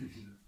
Yeah.